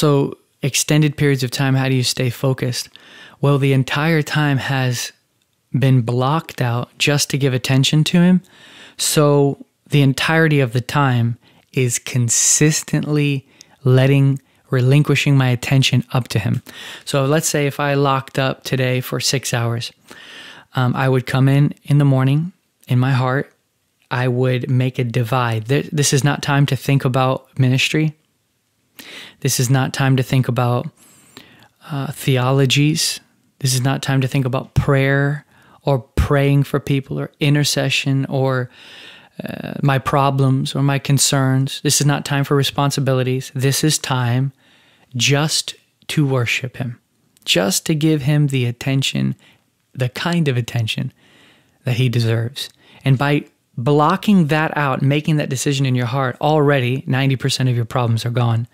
So, extended periods of time, how do you stay focused? Well, the entire time has been blocked out just to give attention to Him. So, the entirety of the time is consistently letting, relinquishing my attention up to Him. So, let's say if I locked up today for six hours, um, I would come in in the morning in my heart. I would make a divide. This is not time to think about ministry. This is not time to think about uh, theologies. This is not time to think about prayer or praying for people or intercession or uh, my problems or my concerns. This is not time for responsibilities. This is time just to worship Him, just to give Him the attention, the kind of attention that He deserves. And by blocking that out, making that decision in your heart, already 90% of your problems are gone.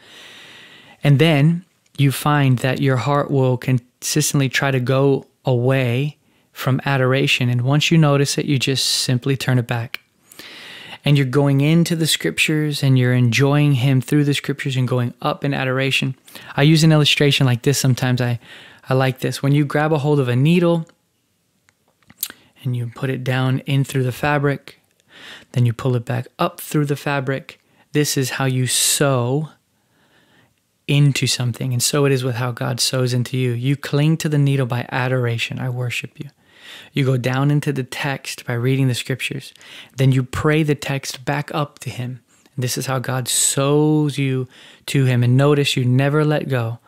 And then you find that your heart will consistently try to go away from adoration. And once you notice it, you just simply turn it back. And you're going into the scriptures and you're enjoying Him through the scriptures and going up in adoration. I use an illustration like this sometimes. I, I like this. When you grab a hold of a needle and you put it down in through the fabric, then you pull it back up through the fabric. This is how you sew into something. And so it is with how God sews into you. You cling to the needle by adoration. I worship you. You go down into the text by reading the scriptures. Then you pray the text back up to Him. And this is how God sews you to Him. And notice you never let go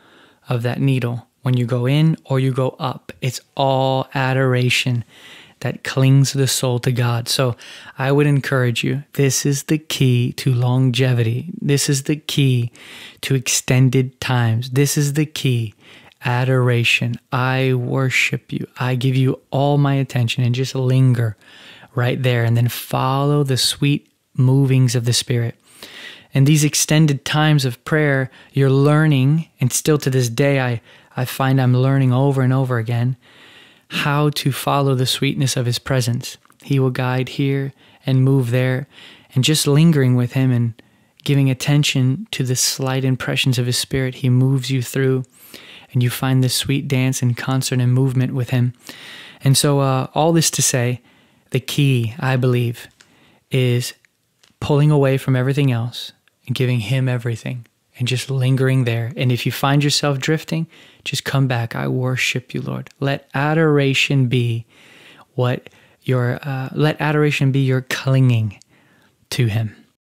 of that needle when you go in or you go up. It's all adoration that clings the soul to God. So I would encourage you this is the key to longevity. This is the key to extended times. This is the key. Adoration. I worship you. I give you all my attention and just linger right there and then follow the sweet movings of the Spirit. And these extended times of prayer, you're learning, and still to this day, I, I find I'm learning over and over again how to follow the sweetness of His presence. He will guide here and move there, and just lingering with Him and giving attention to the slight impressions of His Spirit, He moves you through, and you find this sweet dance and concert and movement with Him. And so, uh, all this to say, the key, I believe, is pulling away from everything else and giving Him everything and just lingering there. And if you find yourself drifting, just come back. I worship you, Lord. Let adoration be what your uh, let adoration be your clinging to Him.